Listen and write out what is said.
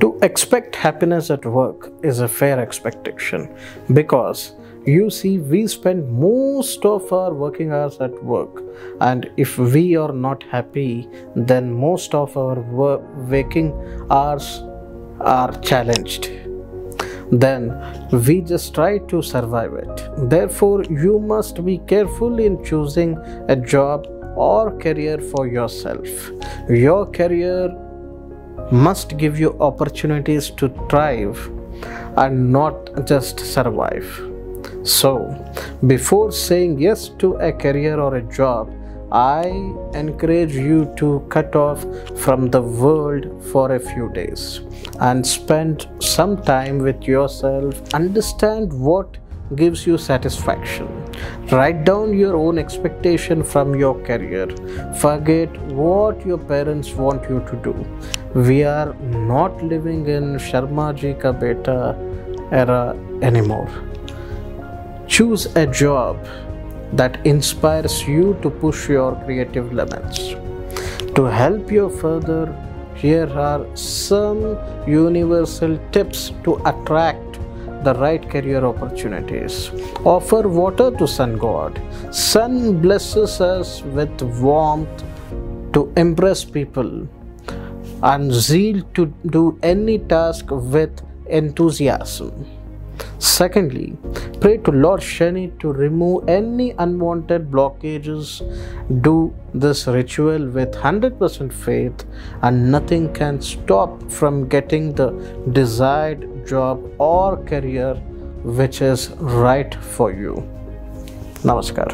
To expect happiness at work is a fair expectation because you see, we spend most of our working hours at work, and if we are not happy, then most of our work, waking hours are challenged. Then we just try to survive it. Therefore, you must be careful in choosing a job or career for yourself. Your career must give you opportunities to thrive and not just survive. So, before saying yes to a career or a job, I encourage you to cut off from the world for a few days and spend some time with yourself. Understand what gives you satisfaction. Write down your own expectation from your career. Forget what your parents want you to do. We are not living in Sharma ji ka beta era anymore. Choose a job that inspires you to push your creative limits. To help you further, here are some universal tips to attract the right career opportunities. Offer water to sun god. Sun blesses us with warmth to impress people and zeal to do any task with enthusiasm. Secondly, pray to Lord Shani to remove any unwanted blockages. Do this ritual with 100% faith, and nothing can stop from getting the desired job or career which is right for you. Namaskar.